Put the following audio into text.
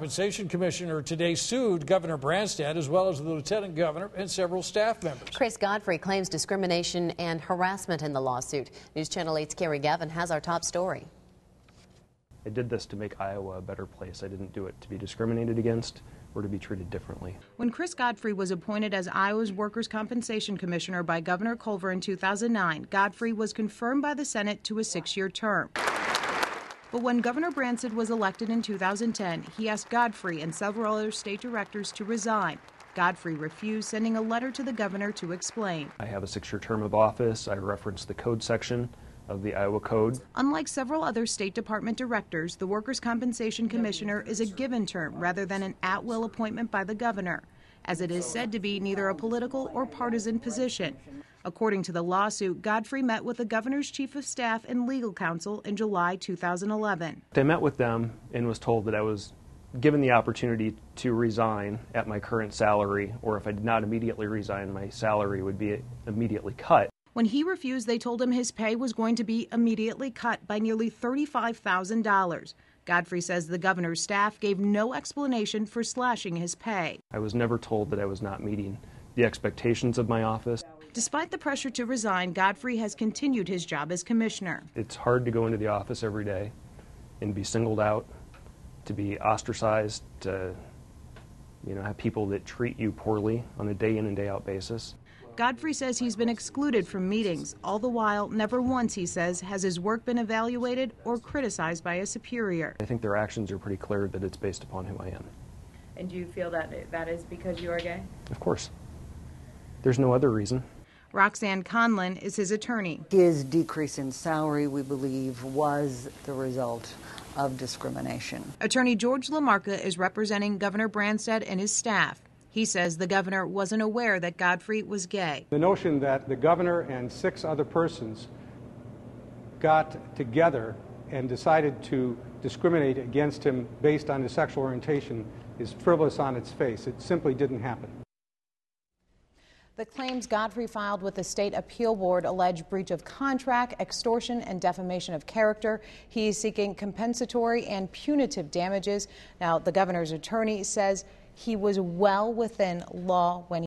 Compensation Commissioner today sued Governor Branstad as well as the Lieutenant Governor and several staff members. Chris Godfrey claims discrimination and harassment in the lawsuit. News Channel 8's Keri Gavin has our top story. I did this to make Iowa a better place. I didn't do it to be discriminated against or to be treated differently. When Chris Godfrey was appointed as Iowa's Workers' Compensation Commissioner by Governor Culver in 2009, Godfrey was confirmed by the Senate to a six year term. But when Governor Branstad was elected in 2010, he asked Godfrey and several other state directors to resign. Godfrey refused, sending a letter to the governor to explain. I have a six year term of office. I referenced the code section of the Iowa Code. Unlike several other State Department directors, the Workers' Compensation Commissioner is a given term rather than an at will appointment by the governor, as it is said to be neither a political or partisan position. According to the lawsuit, Godfrey met with the governor's chief of staff and legal counsel in July 2011. I met with them and was told that I was given the opportunity to resign at my current salary, or if I did not immediately resign, my salary would be immediately cut. When he refused, they told him his pay was going to be immediately cut by nearly $35,000. Godfrey says the governor's staff gave no explanation for slashing his pay. I was never told that I was not meeting the expectations of my office. Despite the pressure to resign, Godfrey has continued his job as commissioner. It's hard to go into the office every day and be singled out, to be ostracized, to you know, have people that treat you poorly on a day in and day out basis. Godfrey says he's been excluded from meetings. All the while, never once, he says, has his work been evaluated or criticized by a superior. I think their actions are pretty clear that it's based upon who I am. And do you feel that that is because you are gay? Of course. There's no other reason. Roxanne Conlin is his attorney. His decrease in salary, we believe, was the result of discrimination. Attorney George LaMarca is representing Governor Branstad and his staff. He says the governor wasn't aware that Godfrey was gay. The notion that the governor and six other persons got together and decided to discriminate against him based on his sexual orientation is frivolous on its face. It simply didn't happen. The claims Godfrey filed with the state appeal board allege breach of contract, extortion, and defamation of character. He is seeking compensatory and punitive damages. Now, the governor's attorney says he was well within law when